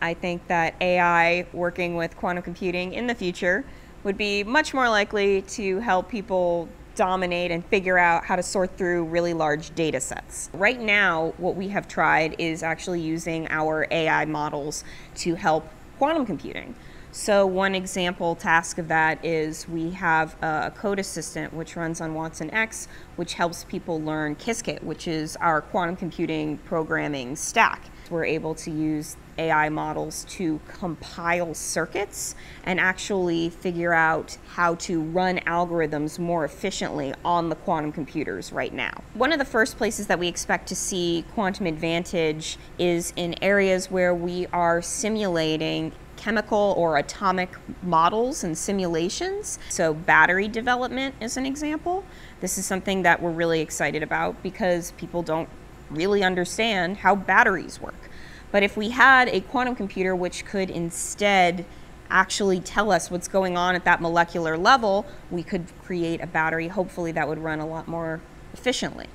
I think that AI working with quantum computing in the future would be much more likely to help people dominate and figure out how to sort through really large data sets. Right now, what we have tried is actually using our AI models to help quantum computing. So one example task of that is we have a code assistant which runs on watsonx, which helps people learn Qiskit, which is our quantum computing programming stack. We're able to use AI models to compile circuits and actually figure out how to run algorithms more efficiently on the quantum computers right now. One of the first places that we expect to see quantum advantage is in areas where we are simulating chemical or atomic models and simulations. So, battery development is an example. This is something that we're really excited about because people don't really understand how batteries work. But if we had a quantum computer which could instead actually tell us what's going on at that molecular level, we could create a battery, hopefully, that would run a lot more efficiently.